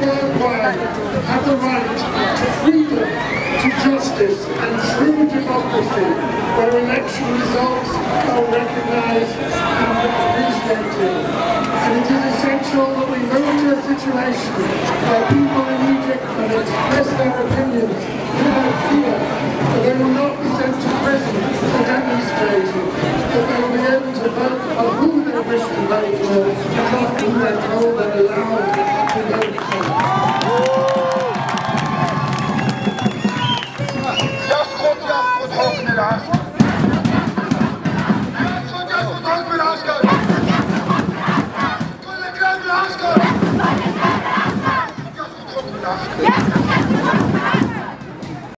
worldwide, have the right to freedom, to justice, and true democracy, where election results are recognized and appreciated. And it is essential that we move to a situation where people in Egypt can express their opinions without fear, that they will not be sent to prison for demonstrating, that they will be able to vote for who they wish to vote for, and not who they're told they're allowed Yes!